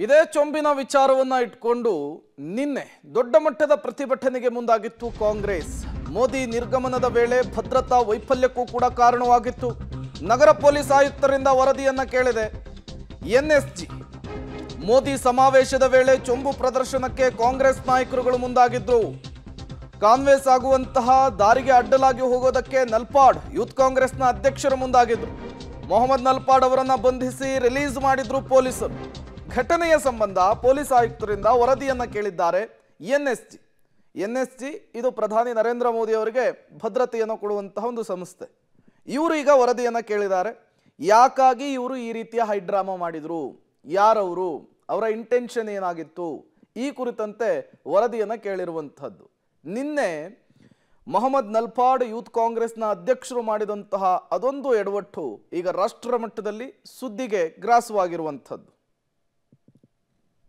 ಇದೇ ಚೊಂಬಿನ ವಿಚಾರವನ್ನ ಇಟ್ಕೊಂಡು ನಿನ್ನೆ ದೊಡ್ಡ ಮಟ್ಟದ ಪ್ರತಿಭಟನೆಗೆ ಮುಂದಾಗಿತ್ತು ಕಾಂಗ್ರೆಸ್. ಮೋದಿ ನಿರ್ಗಮನದ ವೇಳೆ ಭದ್ರತಾ ವೈಫಲ್ಯಕ್ಕೂ ಕೂಡ ಕಾರಣವಾಗಿತ್ತು. ನಗರ ಪೊಲೀಸ್ ಆಯುಕ್ತರಿಂದ ವರದಿಯನ್ನು ಕೇಳಿದೆ. ಎನ್ಎಸ್ಜಿ. ಮೋದಿ ಸಮಾವೇಶದ ವೇಳೆ ಚೊಂಬು ಪ್ರದರ್ಶನಕ್ಕೆ ಕಾಂಗ್ರೆಸ್ ನಾಯಕರುಗಳು ಮುಂದಾಗಿದ್ರು. ಕಾನ್ವೆಸ್ ಆಗುವಂತಹ ದಾರಿಗೆ ಅಡ್ಡಲಾಗಿ ಹೋಗೋದಕ್ಕೆ ನಲ್ಪಾಡ್ ಯೂತ್ ಕಾಂಗ್ರೆಸ್ನ ಅಧ್ಯಕ್ಷರು ಮುಂದಾಗಿದ್ದರು ಮೊಹಮ್ಮದ್ ನಲ್ಪಾಡ್ ಅವರನ್ನು ಬಂಧಿಸಿ ರಿಲೀಸ್ ಮಾಡಿದ್ರು ಪೊಲೀಸರು. ಘಟನೆಯ ಸಂಬಂಧ ಪೊಲೀಸ್ ಆಯುಕ್ತರಿಂದ ವರದಿಯನ್ನು ಕೇಳಿದ್ದಾರೆ. N S G N S G ಇದು ಪ್ರಧಾನಿ ನರೇಂದ್ರ ಮೋದಿ ಅವರಿಗೆ ಭದ್ರತೆಯನ್ನು ಕೊಡುವಂತಹ ಒಂದು ಸಂಸ್ಥೆ. ಇವರು ಈಗ ವರದಿಯನ್ನು ಕೇಳಿದ್ದಾರೆ. ಯಾಕಾಗಿ ಇವರು ಈ ರೀತಿಯ ಹೈಡ್ರಾಮಾ ಮಾಡಿದ್ರು? ಯಾರವರು? ಅವರ ಇಂಟೆನ್ಷನ್ ಏನಾಗಿತ್ತು? ಈ ಕುರಿತಂತೆ ವರದಿಯನ್ನು ಕೇಳಿರುವಂಥದ್ದು ನಿನ್ನೆ ಮೊಹಮ್ಮದ್ ನಲ್ಪಾಡ್ ಯೂತ್ ಕಾಂಗ್ರೆಸ್ನ ಅಧ್ಯಕ್ಷರು ಮಾಡಿದಂತಹ ಅದೊಂದು ಎಡವಟ್ಟು ಈಗ ರಾಷ್ಟ್ರ ಮಟ್ಟದಲ್ಲಿ ಸುದ್ದಿಗೆ ಗ್ರಾಸವಾಗಿರುವಂಥದ್ದು